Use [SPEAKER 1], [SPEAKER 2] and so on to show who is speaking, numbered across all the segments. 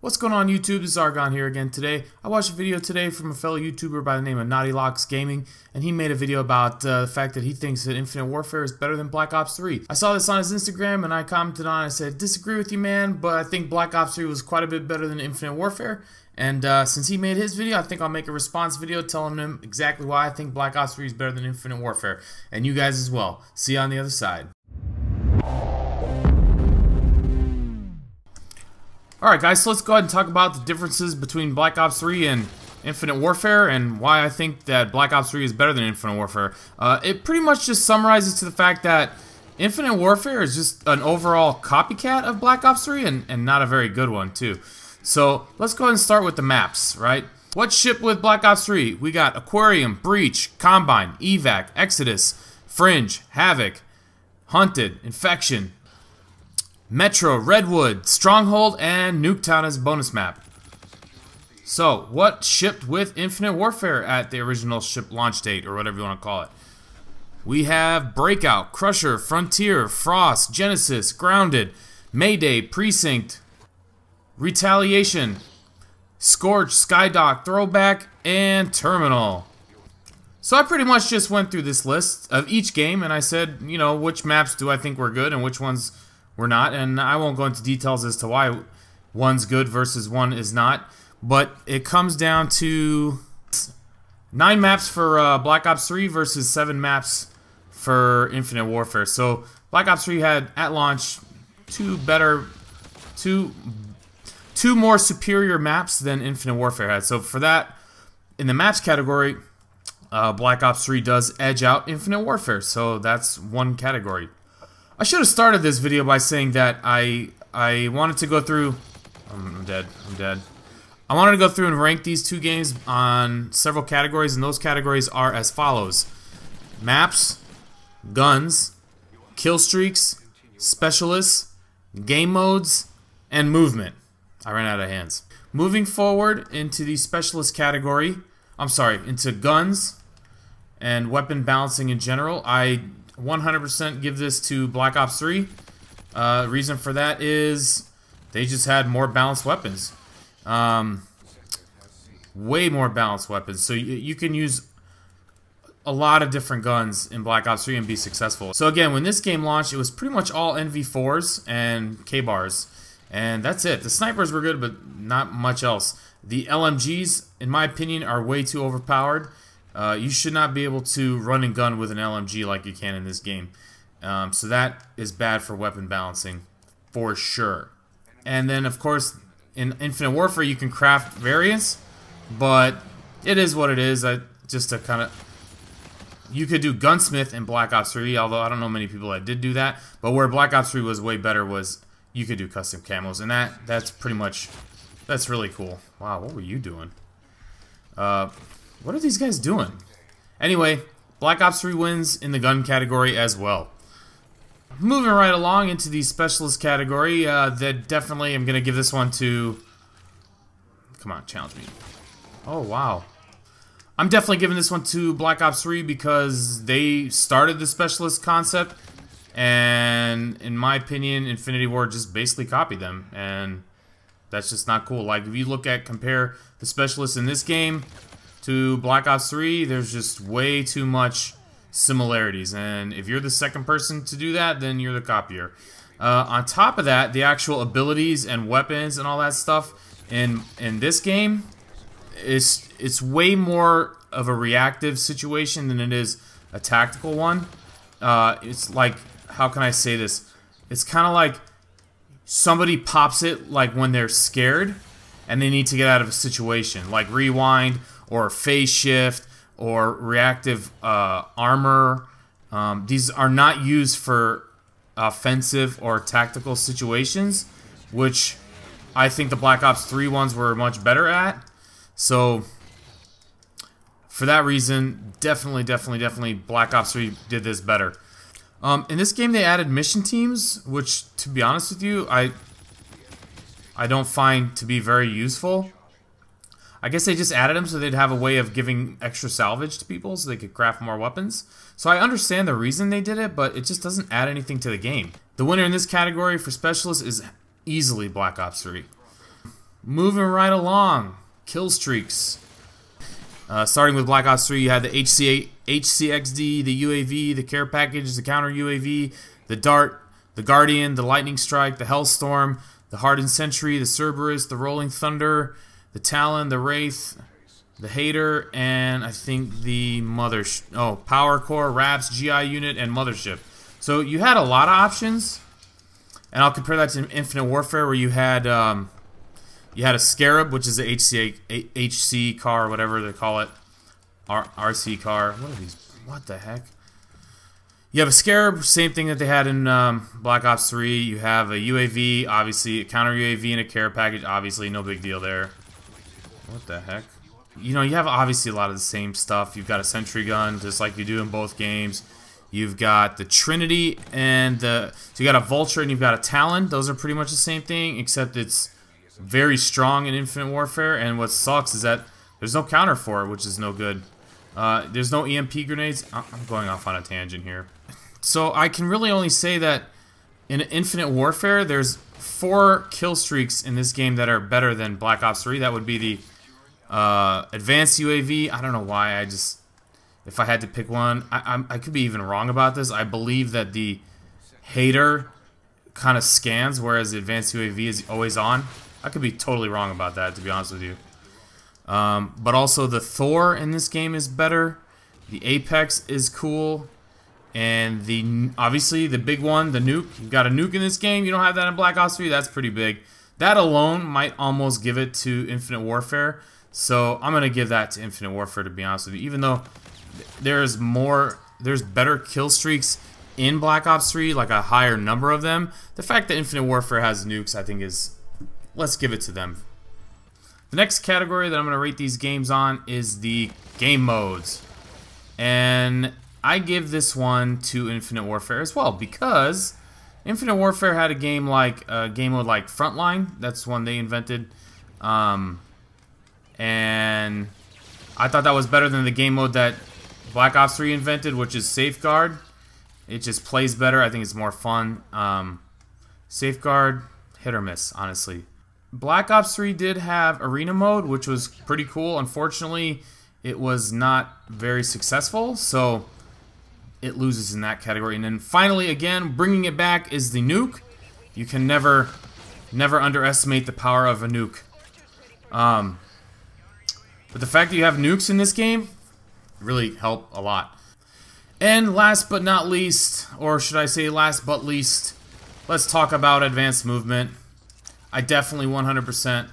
[SPEAKER 1] What's going on YouTube? This is Argon here again today. I watched a video today from a fellow YouTuber by the name of Knotty Locks Gaming, and he made a video about uh, the fact that he thinks that Infinite Warfare is better than Black Ops 3. I saw this on his Instagram, and I commented on it. I said, disagree with you, man, but I think Black Ops 3 was quite a bit better than Infinite Warfare. And uh, since he made his video, I think I'll make a response video telling him exactly why I think Black Ops 3 is better than Infinite Warfare. And you guys as well. See you on the other side. Alright guys, so let's go ahead and talk about the differences between Black Ops 3 and Infinite Warfare and why I think that Black Ops 3 is better than Infinite Warfare. Uh, it pretty much just summarizes to the fact that Infinite Warfare is just an overall copycat of Black Ops 3 and, and not a very good one too. So let's go ahead and start with the maps, right? What shipped with Black Ops 3? We got Aquarium, Breach, Combine, Evac, Exodus, Fringe, Havoc, Hunted, Infection, Metro, Redwood, Stronghold, and Nuketown as bonus map. So, what shipped with Infinite Warfare at the original ship launch date, or whatever you want to call it? We have Breakout, Crusher, Frontier, Frost, Genesis, Grounded, Mayday, Precinct, Retaliation, Scorch, Skydock, Throwback, and Terminal. So I pretty much just went through this list of each game and I said, you know, which maps do I think were good and which ones we're not, and I won't go into details as to why one's good versus one is not. But it comes down to nine maps for uh, Black Ops 3 versus seven maps for Infinite Warfare. So Black Ops 3 had at launch two better, two, two more superior maps than Infinite Warfare had. So for that, in the maps category, uh, Black Ops 3 does edge out Infinite Warfare. So that's one category. I should have started this video by saying that I I wanted to go through. I'm dead. I'm dead. I wanted to go through and rank these two games on several categories, and those categories are as follows: maps, guns, kill streaks, specialists, game modes, and movement. I ran out of hands. Moving forward into the specialist category, I'm sorry, into guns and weapon balancing in general, I 100% give this to Black Ops 3. Uh, reason for that is they just had more balanced weapons. Um, way more balanced weapons. So you, you can use a lot of different guns in Black Ops 3 and be successful. So again, when this game launched, it was pretty much all NV4s and K-bars. And that's it. The snipers were good, but not much else. The LMGs, in my opinion, are way too overpowered. Uh, you should not be able to run and gun with an LMG like you can in this game. Um, so that is bad for weapon balancing, for sure. And then, of course, in Infinite Warfare, you can craft variants, but it is what it is. I just to kind of you could do gunsmith in Black Ops 3, although I don't know many people that did do that. But where Black Ops 3 was way better was you could do custom camos, and that that's pretty much that's really cool. Wow, what were you doing? Uh, what are these guys doing? Anyway, Black Ops 3 wins in the gun category as well. Moving right along into the specialist category, uh, that definitely I'm going to give this one to... Come on, challenge me. Oh, wow. I'm definitely giving this one to Black Ops 3 because they started the specialist concept, and in my opinion, Infinity Ward just basically copied them, and that's just not cool. Like, if you look at, compare the specialists in this game to Black Ops 3, there's just way too much similarities. And if you're the second person to do that, then you're the copier. Uh, on top of that, the actual abilities and weapons and all that stuff in in this game is it's way more of a reactive situation than it is a tactical one. Uh, it's like how can I say this? It's kind of like somebody pops it like when they're scared and they need to get out of a situation, like rewind or phase shift or reactive uh, armor. Um, these are not used for offensive or tactical situations, which I think the Black Ops 3 ones were much better at. So, for that reason, definitely, definitely, definitely Black Ops 3 did this better. Um, in this game, they added mission teams, which, to be honest with you, I I don't find to be very useful. I guess they just added them so they'd have a way of giving extra salvage to people so they could craft more weapons. So I understand the reason they did it, but it just doesn't add anything to the game. The winner in this category for specialists is easily Black Ops 3. moving right along. Kill streaks. Uh, starting with Black Ops 3, you had the HCA, HCXD, the UAV, the care package, the counter UAV, the Dart, the Guardian, the Lightning Strike, the Hellstorm, the Hardened Sentry, the Cerberus, the Rolling Thunder, the Talon, the Wraith, the Hater, and I think the Mother... Oh, Power Core, RAPS, GI Unit, and Mothership. So you had a lot of options, and I'll compare that to Infinite Warfare, where you had um, you had a Scarab, which is a HC, HC car, whatever they call it, R, RC car. What are these? What the heck? You have a Scarab, same thing that they had in um, Black Ops 3. You have a UAV, obviously, a counter UAV and a care package, obviously, no big deal there. What the heck? You know, you have obviously a lot of the same stuff. You've got a sentry gun, just like you do in both games. You've got the Trinity and the... So you got a Vulture and you've got a Talon. Those are pretty much the same thing, except it's very strong in Infinite Warfare. And what sucks is that there's no counter for it, which is no good. Uh, there's no EMP grenades. I'm going off on a tangent here. So I can really only say that in Infinite Warfare, there's four kill streaks in this game that are better than Black Ops 3. That would be the uh, Advanced UAV. I don't know why. I just if I had to pick one, I, I, I could be even wrong about this. I believe that the Hater kind of scans, whereas the Advanced UAV is always on. I could be totally wrong about that, to be honest with you. Um, but also the Thor in this game is better. The Apex is cool. And the obviously the big one, the nuke. You've got a nuke in this game. You don't have that in Black Ops 3. That's pretty big. That alone might almost give it to Infinite Warfare. So I'm gonna give that to Infinite Warfare to be honest with you. Even though there's more, there's better kill streaks in Black Ops 3, like a higher number of them. The fact that Infinite Warfare has nukes, I think is, let's give it to them. The next category that I'm going to rate these games on is the game modes. And I give this one to Infinite Warfare as well because Infinite Warfare had a game like a game mode like Frontline. That's one they invented. Um, and I thought that was better than the game mode that Black Ops 3 invented, which is Safeguard. It just plays better. I think it's more fun. Um, Safeguard, hit or miss, honestly. Black Ops 3 did have Arena mode, which was pretty cool. Unfortunately, it was not very successful, so it loses in that category. And then finally, again, bringing it back is the nuke. You can never, never underestimate the power of a nuke. Um, but the fact that you have nukes in this game, really help a lot. And last but not least, or should I say last but least, let's talk about advanced movement. I definitely 100%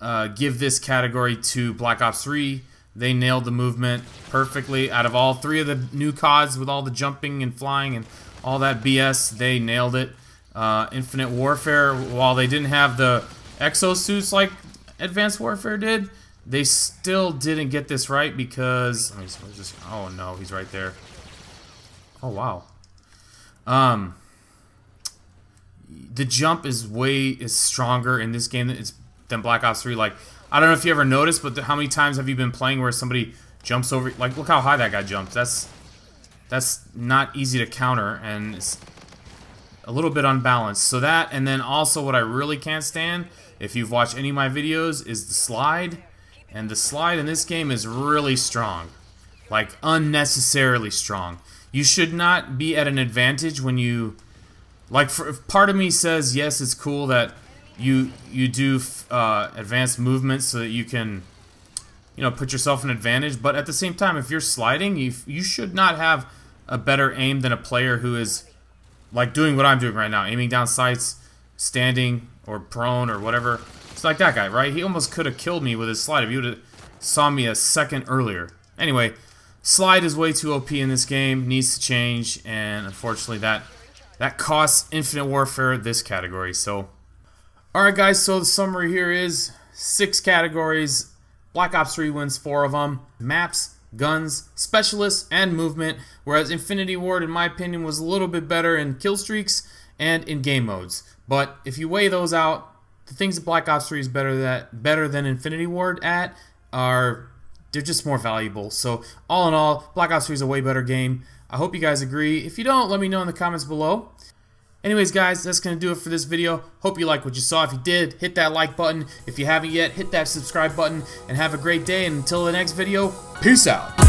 [SPEAKER 1] uh, give this category to Black Ops 3. They nailed the movement perfectly. Out of all three of the new CODs with all the jumping and flying and all that BS, they nailed it. Uh, Infinite Warfare, while they didn't have the exosuits like Advanced Warfare did, they still didn't get this right because just oh no, he's right there. Oh wow. Um the jump is way is stronger in this game than, than Black Ops 3 like I don't know if you ever noticed but the, how many times have you been playing where somebody jumps over like look how high that guy jumps. That's that's not easy to counter and it's a little bit unbalanced. So that and then also what I really can't stand if you've watched any of my videos is the slide and the slide in this game is really strong. Like, unnecessarily strong. You should not be at an advantage when you... Like, for, part of me says, yes, it's cool that you you do uh, advanced movements so that you can, you know, put yourself in advantage. But at the same time, if you're sliding, you, you should not have a better aim than a player who is, like, doing what I'm doing right now. Aiming down sights, standing, or prone, or whatever like that guy, right? He almost could have killed me with his slide if he would have saw me a second earlier. Anyway, slide is way too OP in this game, needs to change, and unfortunately that that costs Infinite Warfare this category. So, alright guys, so the summary here is six categories. Black Ops 3 wins four of them. Maps, guns, specialists, and movement, whereas Infinity Ward, in my opinion, was a little bit better in kill streaks and in game modes. But if you weigh those out, the things that Black Ops 3 is better that better than Infinity Ward at are they're just more valuable. So all in all, Black Ops 3 is a way better game. I hope you guys agree. If you don't, let me know in the comments below. Anyways, guys, that's going to do it for this video. Hope you liked what you saw. If you did, hit that like button. If you haven't yet, hit that subscribe button. And have a great day. And until the next video, peace out.